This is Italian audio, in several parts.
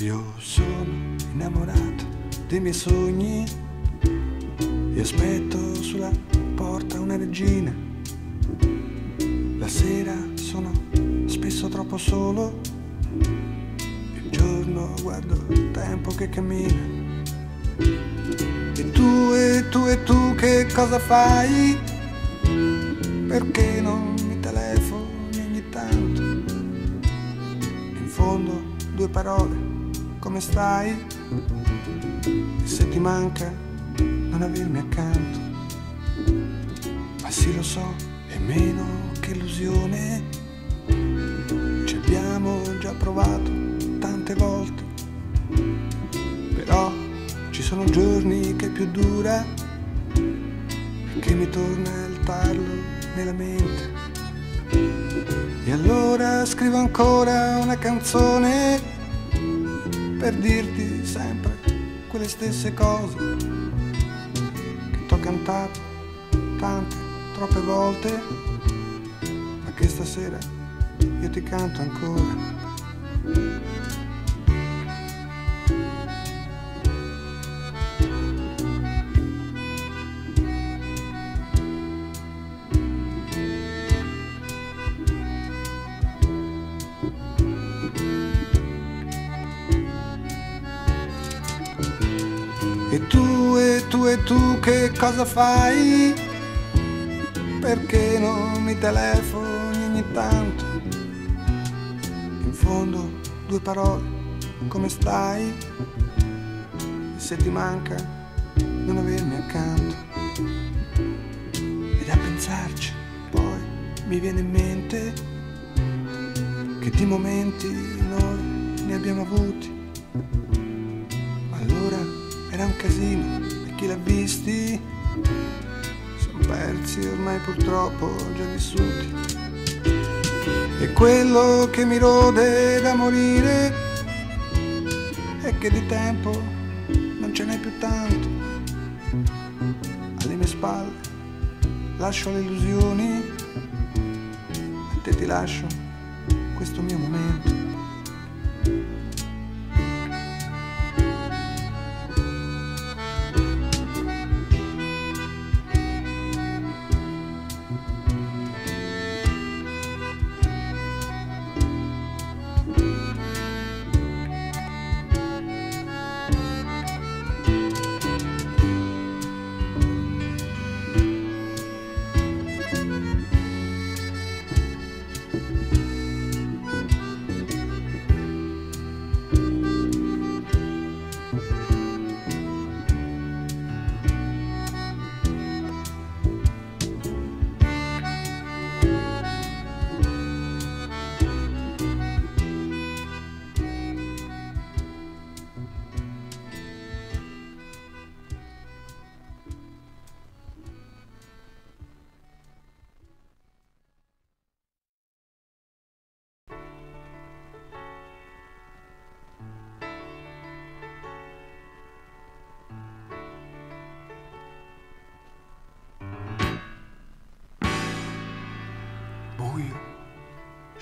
Io sono innamorato dei miei sogni. Io aspetto sulla porta una regina. La sera sono spesso troppo solo. Il giorno guardo il tempo che cammina. E tu, e tu, e tu che cosa fai? Perché non mi telefoni ogni tanto? In fondo due parole, come stai? E se ti manca non avermi accanto? Ma sì lo so, è meno che illusione. Ci abbiamo già provato tante volte. Però ci sono giorni che è più dura che mi torna il tarlo nella mente. E allora scrivo ancora una canzone per dirti sempre quelle stesse cose che t'ho cantato tante, troppe volte, ma che stasera io ti canto ancora. Tu, e che cosa fai? Perché non mi telefoni ogni tanto? In fondo due parole, come stai? E se ti manca non avermi accanto? Ed a pensarci, poi mi viene in mente che di momenti noi ne abbiamo avuti. Allora era un casino e chi l'ha visti sono persi ormai purtroppo già vissuti. E quello che mi rode da morire è che di tempo non ce n'è più tanto. Alle mie spalle lascio le illusioni, a te ti lascio questo mio momento.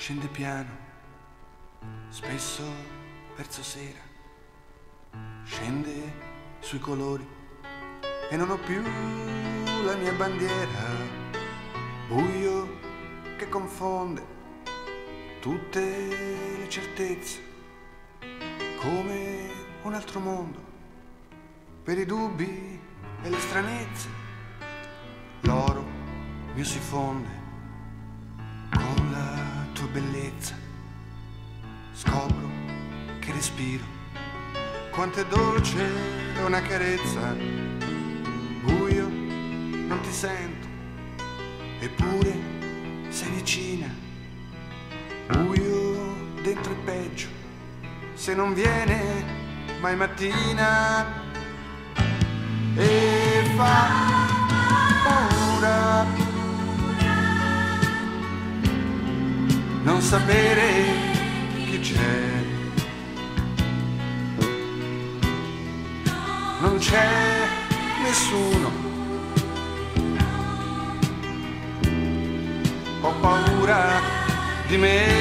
Scende piano, spesso verso sera, scende sui colori e non ho più la mia bandiera. Buio che confonde tutte le certezze, come un altro mondo, per i dubbi e le stranezze. L'oro mio si fonde bellezza. Scopro che respiro, quanto è dolce una carezza. Buio, non ti sento, eppure sei vicina. Buio dentro è peggio, se non viene mai mattina. E fa non sapere chi c'è. Non c'è nessuno. Ho paura di me.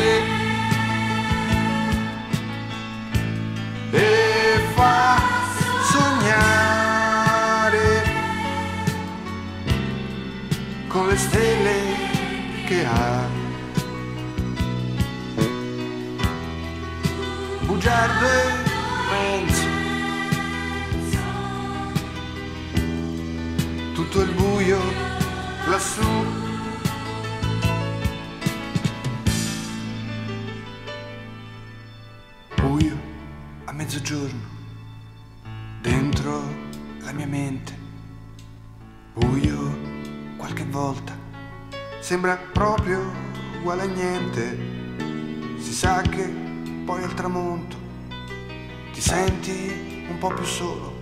Bugiardo e mezzo. Tutto il buio lassù. Buio a mezzogiorno, dentro la mia mente. Buio qualche volta, sembra proprio uguale a niente. Si sa che poi al tramonto senti un po' più solo.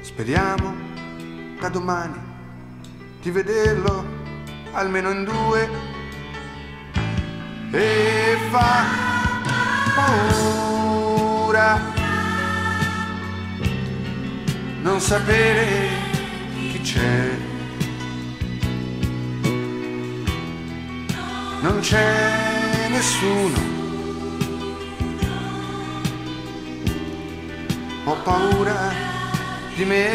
Speriamo da domani di vederlo almeno in due e fa paura non sapere chi c'è. Non c'è nessuno. Ho paura di me.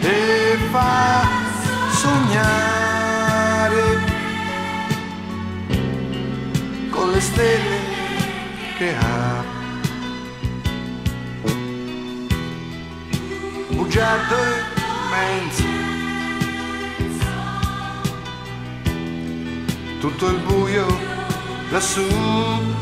E fa sognare con le stelle che ha. Bugiardo e mezzo. Tutto il buio lassù.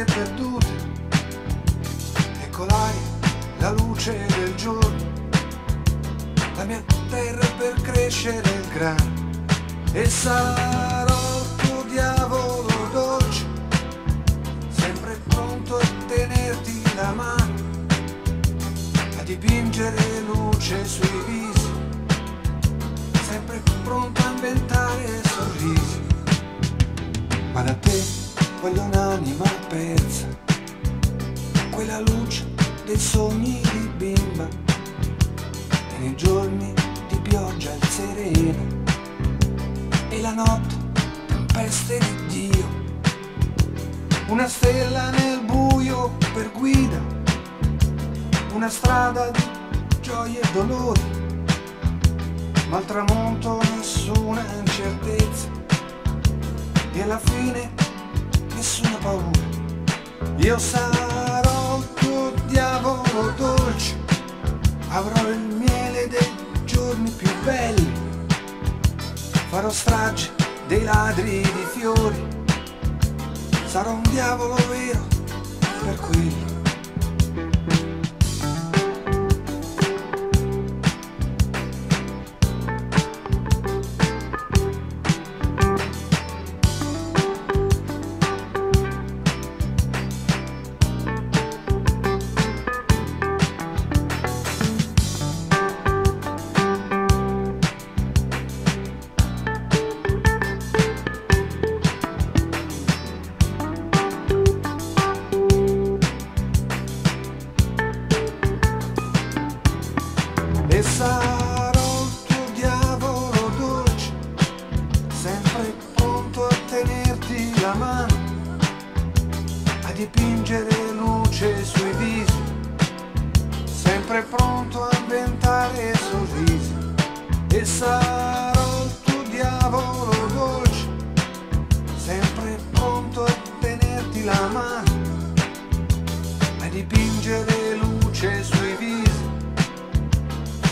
Cose perdute, eccolai la luce del giorno la mia terra per crescere il grano e sarò il tuo diavolo dolce, sempre pronto a tenerti la mano, a dipingere luce sui visi, sempre pronto a inventare sorrisi. Ma da te voglio un'anima persa, quella luce dei sogni di bimba. E nei giorni di pioggia il sereno. E la notte tempeste di Dio. Una stella nel buio per guida. Una strada di gioie e dolori ma al tramonto nessuna incertezza. E alla fine paura io sarò il tuo diavolo dolce avrò il miele dei giorni più belli, farò strage dei ladri di fiori, sarò un diavolo vero per quello. Dipingere luce sui visi,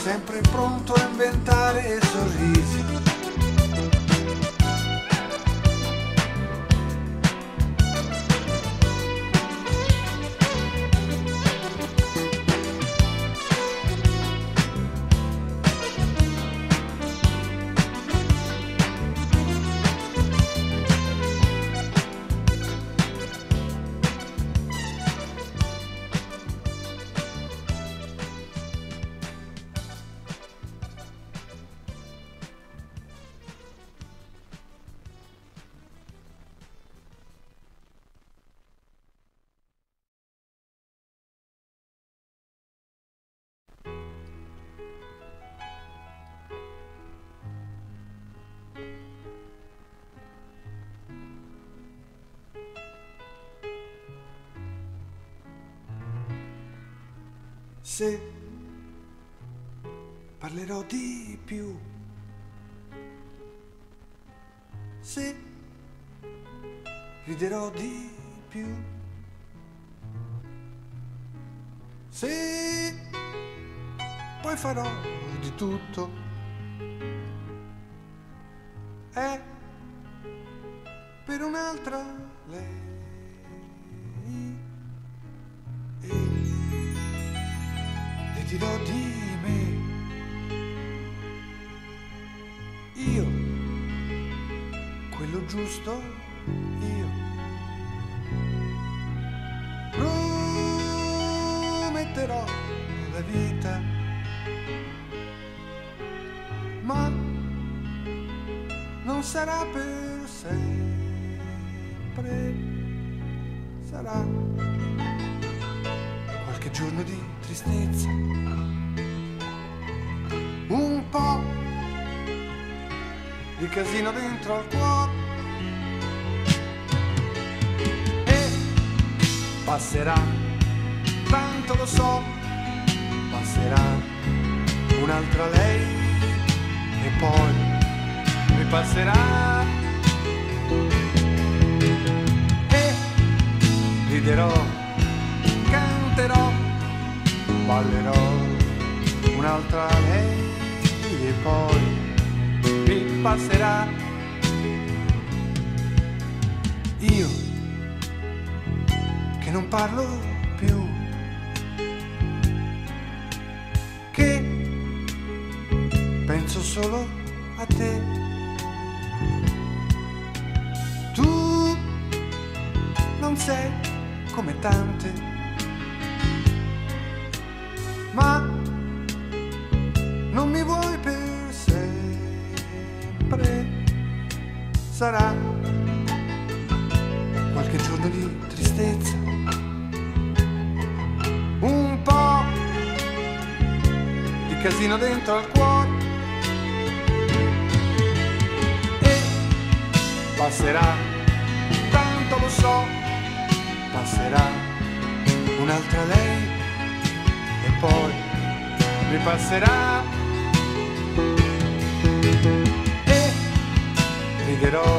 sempre pronto a inventare sorrisi. Più, se poi farò di tutto. Dentro al cuore e passerà, tanto lo so, passerà un'altra lei e poi mi passerà e riderò, canterò ballerò un'altra lei e poi mi passerà. Parlo più, che penso solo a te. Tu non sei come tante dentro al cuore. E passerà, tanto lo so, passerà un'altra lei. Poi ripasserà. E riderò,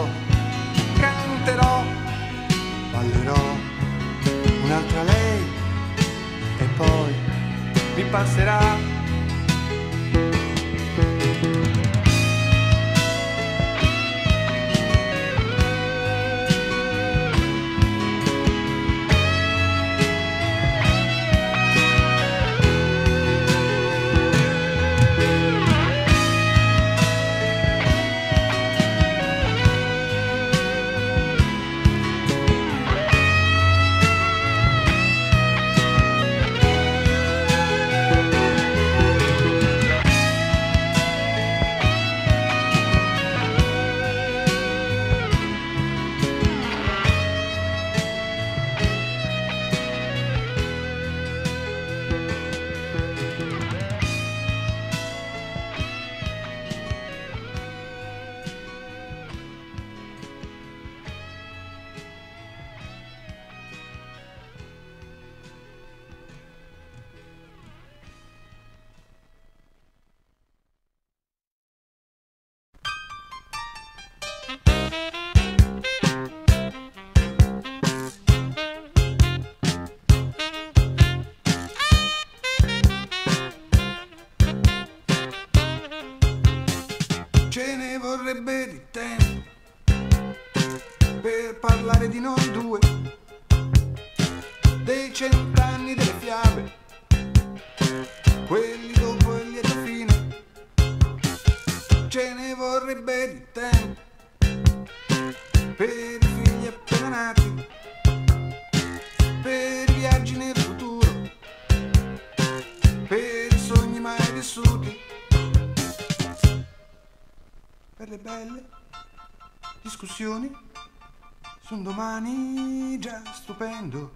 su un domani già stupendo.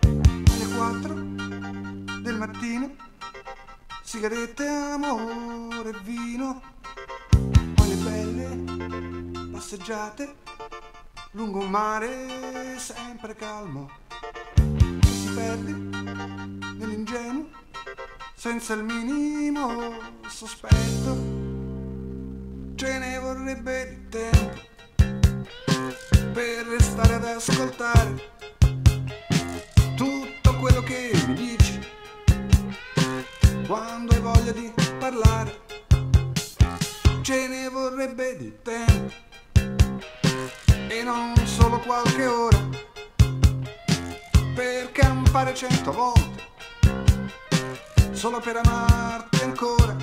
Alle 4 del mattino, sigarette, amore e vino, poi le belle passeggiate lungo un mare sempre calmo. Si perde nell'ingenuo senza il minimo sospetto. Ce ne vorrebbe di tempo per restare ad ascoltare tutto quello che mi dici quando hai voglia di parlare. Ce ne vorrebbe di tempo e non solo qualche ora per campare cento volte solo per amarti ancora.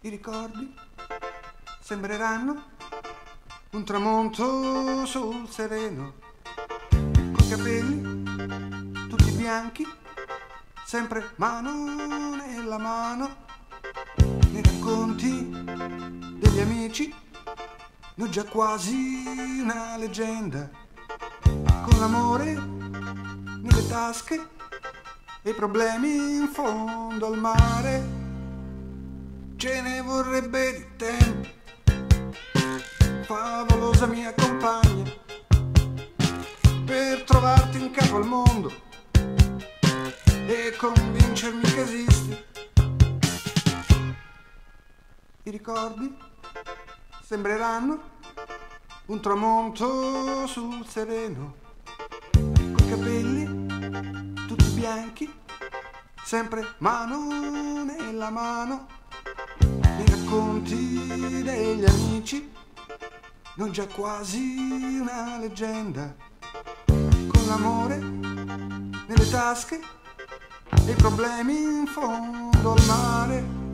I ricordi sembreranno un tramonto sul sereno, coi capelli tutti bianchi, sempre mano nella mano, nei racconti degli amici, noi già quasi una leggenda, con l'amore nelle tasche e i problemi in fondo al mare. Ce ne vorrebbe di tempo, favolosa mia compagna, per trovarti in capo al mondo e convincermi che esisti. I ricordi sembreranno un tramonto sul sereno, coi capelli tutti bianchi, sempre mano nella mano i racconti degli amici, non già quasi una leggenda, con l'amore nelle tasche e i problemi in fondo al mare.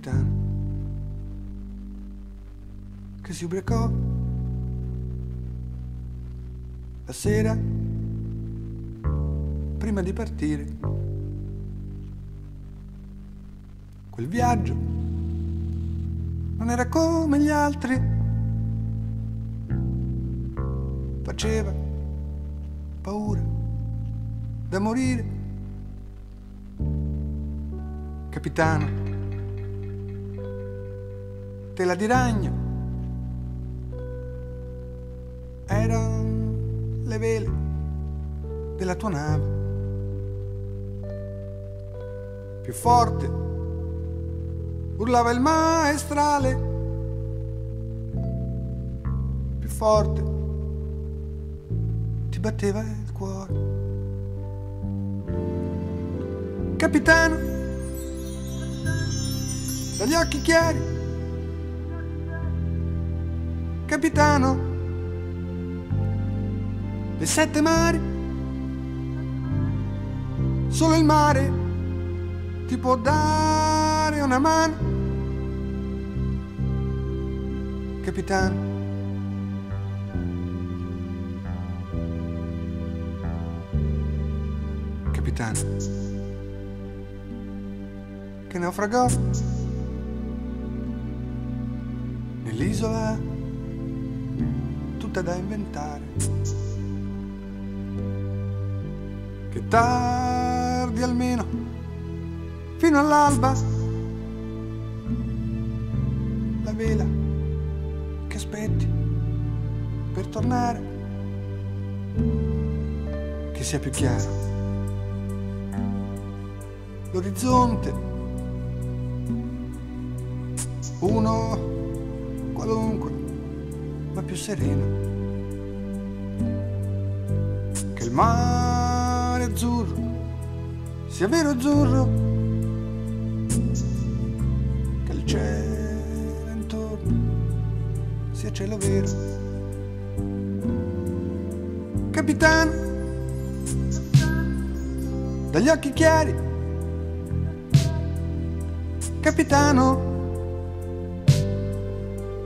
Capitano, che si ubriacò la sera prima di partire. Quel viaggio non era come gli altri, faceva paura da morire. Capitano, tela di ragno. Erano le vele della tua nave. Più forte urlava il maestrale. Più forte ti batteva il cuore. Capitano, dagli occhi chiari capitano, le sette mari, solo il mare ti può dare una mano, capitano. Capitano, che naufragò nell'isola tutta da inventare. Che tardi almeno, fino all'alba, la vela che aspetti per tornare, che sia più chiaro. L'orizzonte, uno qualunque, ma più sereno. Che il mare azzurro sia vero azzurro, che il cielo intorno sia cielo vero. Capitano, dagli occhi chiari, capitano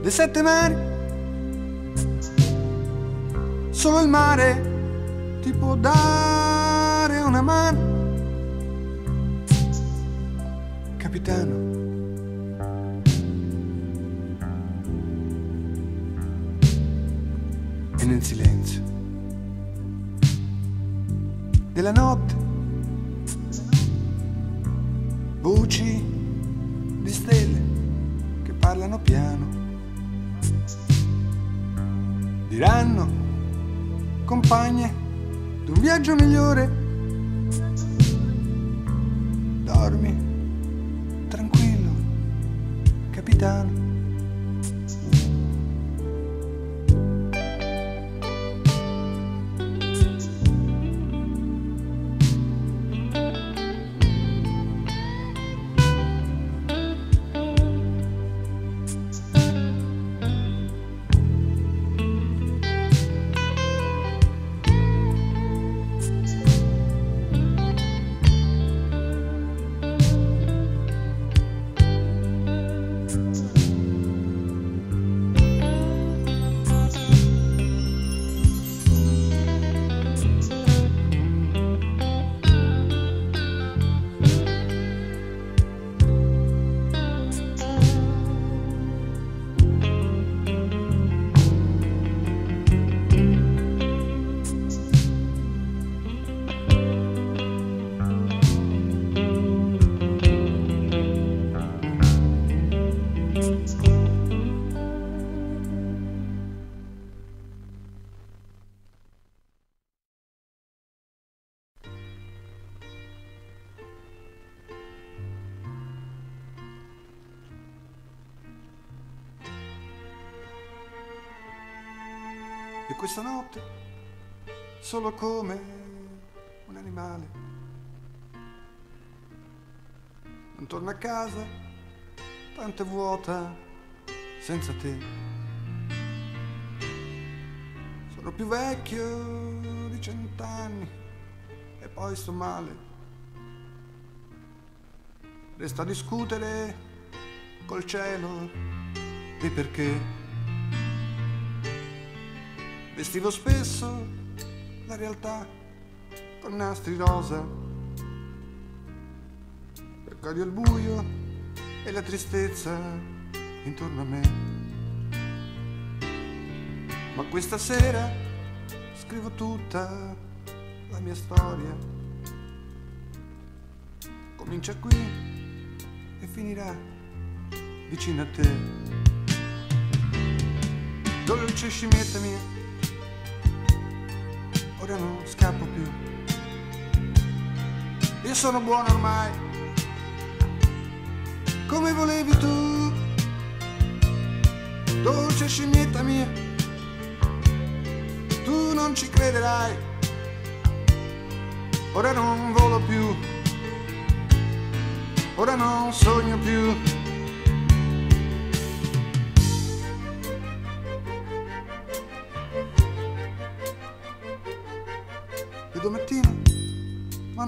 dei sette mari, solo il mare ti può dare una mano, capitano. E nel silenzio della notte, voci di stelle che parlano piano diranno, compagne d'un viaggio migliore. Dormi, tranquillo, capitano. Questa notte, solo come un animale, non torno a casa, tanto è vuota senza te. Sono più vecchio di cent'anni e poi sto male. Resta a discutere col cielo di perché. Vestivo spesso la realtà con nastri rosa, per cogliere il buio e la tristezza intorno a me. Ma questa sera scrivo tutta la mia storia. Comincia qui e finirà vicino a te. Dolce scimmietta mia ora non scappo più. Io sono buono ormai, come volevi tu, dolce scimmietta mia, tu non ci crederai, ora non volo più, ora non sogno più.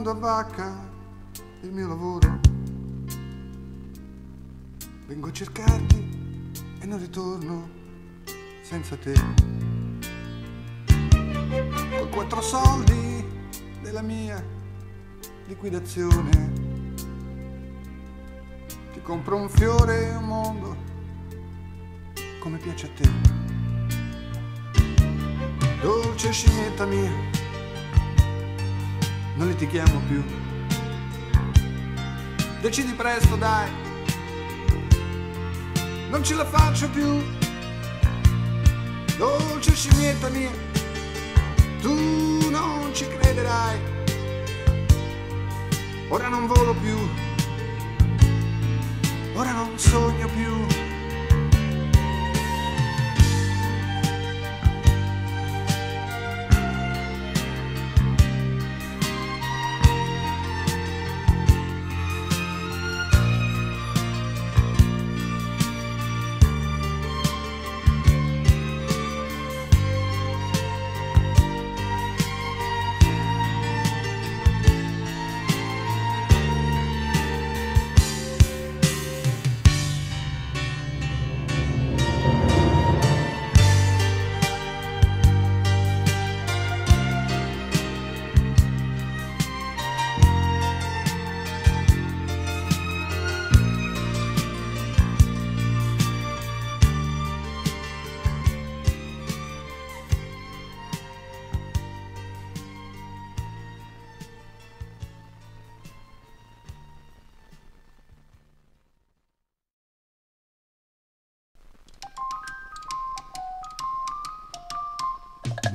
Mando a vacca il mio lavoro. Vengo a cercarti e non ritorno senza te. Con quattro soldi della mia liquidazione ti compro un fiore e un mondo come piace a te. Dolce scimmietta mia, non litighiamo più. Decidi presto, dai, non ce la faccio più. Dolce scimmietta mia, tu non ci crederai. Ora non volo più, ora non sogno più.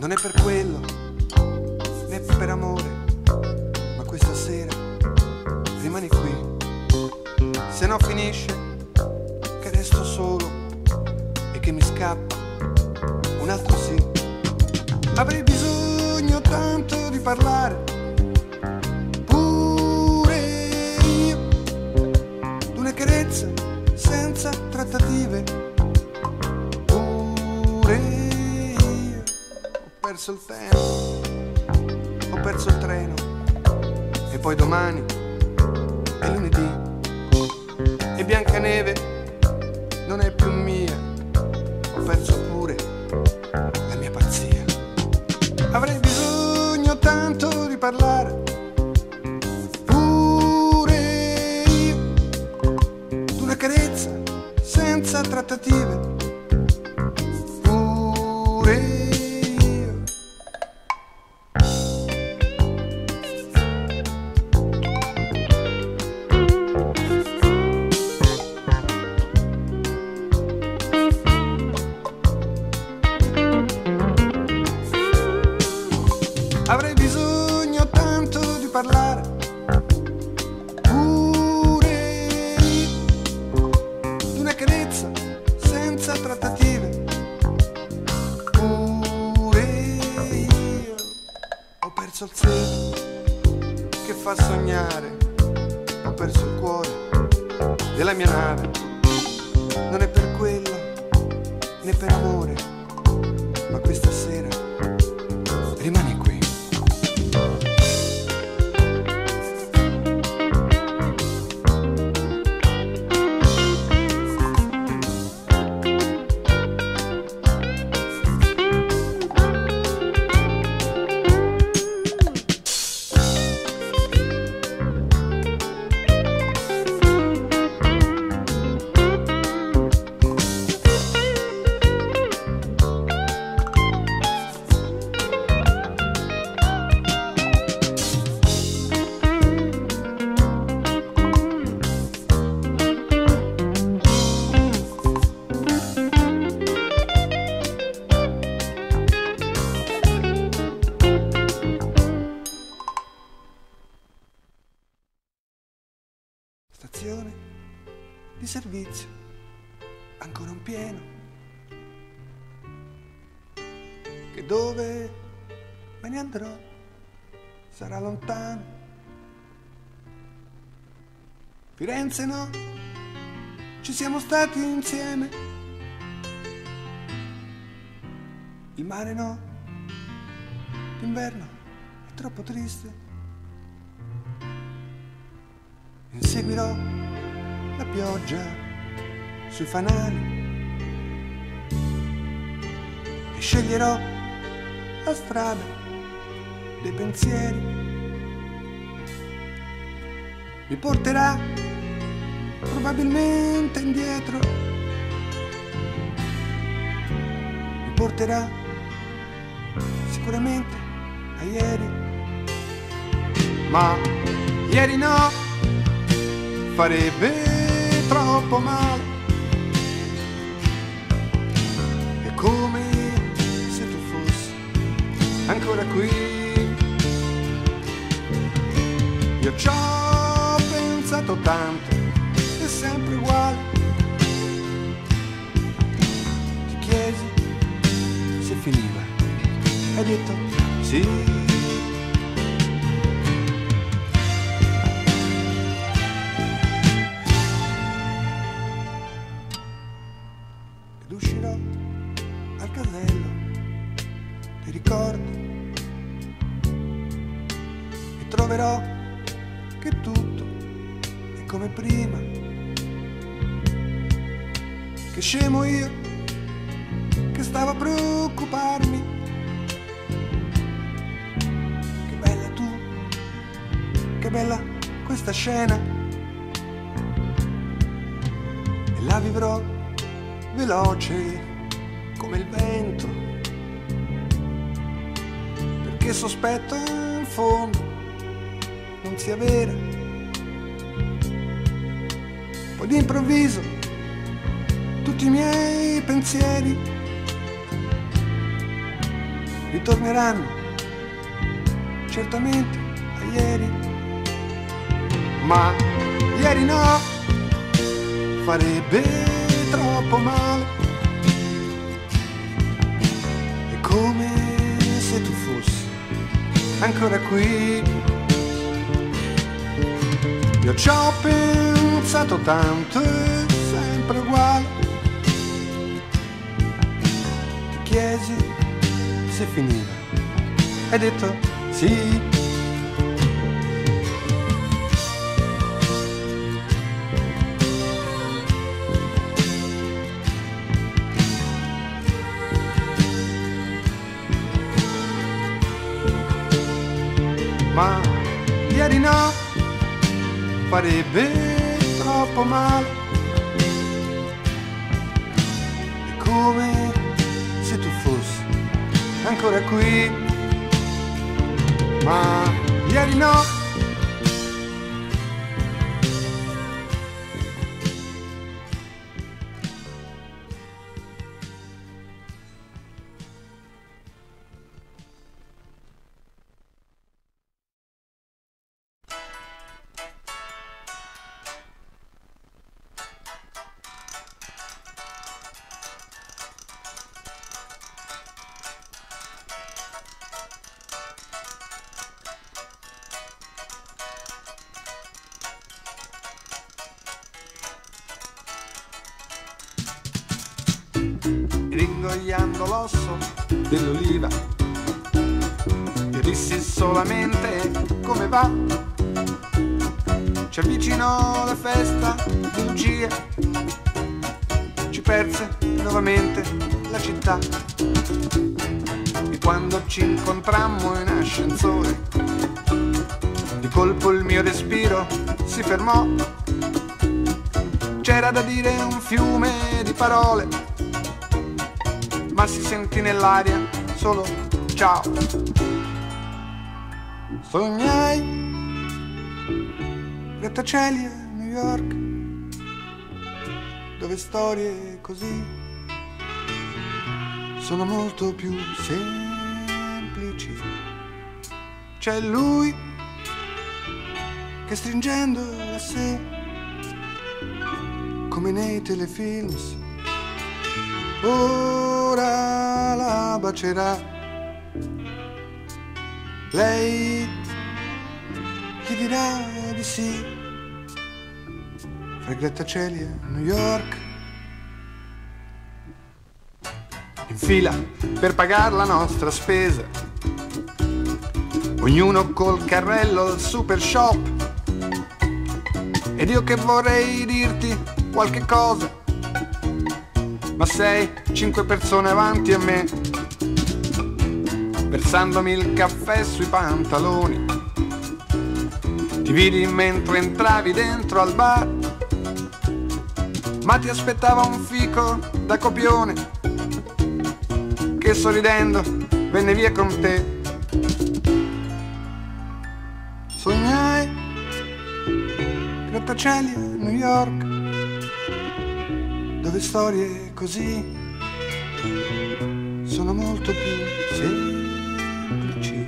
Non è per quello, né per amore, ma questa sera rimani qui. Se no finisce che resto solo e che mi scappa un altro sì. Avrei bisogno tanto di parlare, pure io, d'una carezza senza trattative. Perso il tempo, ho perso il treno e poi domani è lunedì e Biancaneve non è più mia, ho perso pure la mia pazzia. Avrei bisogno tanto di parlare, pure io, d'una carezza senza trattative. Firenze no, ci siamo stati insieme. Il mare no, d'inverno è troppo triste. Inseguirò la pioggia sui fanali e sceglierò la strada dei pensieri. Mi porterà probabilmente indietro. Mi porterà sicuramente a ieri. Ma ieri no, farebbe troppo male. È come se tu fossi ancora qui. Io ci ho pensato tanto, sempre uguale. Ti chiesi se finiva, hai detto sì. Che stavo a preoccuparmi. Che bella tu, che bella questa scena. E la vivrò veloce come il vento. Perché sospetto in fondo non sia vera. Poi d'improvviso tutti i miei pensieri ritorneranno certamente a ieri. Ma ieri no, farebbe troppo male. È come se tu fossi ancora qui. Io ci ho pensato tanto, è sempre uguale. Ti chiesi se finiva. Hai detto sì. Ma ieri no, farebbe troppo male. È come ancora qui. Ma ieri no. La festa di Lucia, ci perse nuovamente la città. E quando ci incontrammo in ascensore, di colpo il mio respiro si fermò. C'era da dire un fiume di parole ma si sentì nell'aria solo ciao. Sognai grattacieli a New York, dove storie così sono molto più semplici. C'è lui che stringendo a sé, come nei telefilms, ora la bacerà. Lei gli dirà di sì. Fra i grattacieli a New York. In fila per pagare la nostra spesa. ognuno col carrello al super shop. Ed io che vorrei dirti qualche cosa, ma sei cinque persone avanti a me, versandomi il caffè sui pantaloni. Ti vidi mentre entravi dentro al bar, ma ti aspettava un fico da copione, che sorridendo venne via con te. Sognai grattacieli a New York, dove storie così sono molto più semplici.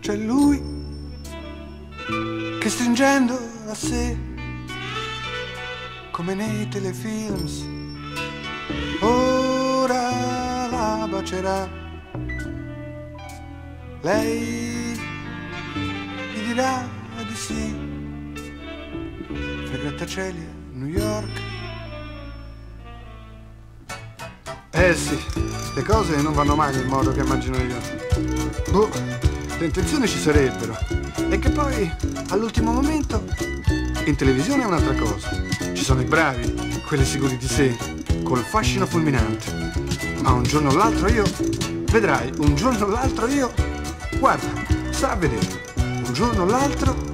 C'è lui stringendo a sé, come nei telefilms, ora la bacerà. Lei gli dirà di sì, fra grattacieli a New York. Eh sì, le cose non vanno mai nel modo che immagino io. Boh, le intenzioni ci sarebbero. E che poi, all'ultimo momento, in televisione è un'altra cosa. Ci sono i bravi, quelli sicuri di sé, col fascino fulminante. Ma un giorno o l'altro io, vedrai, un giorno o l'altro io, guarda, sta a vedere, un giorno o l'altro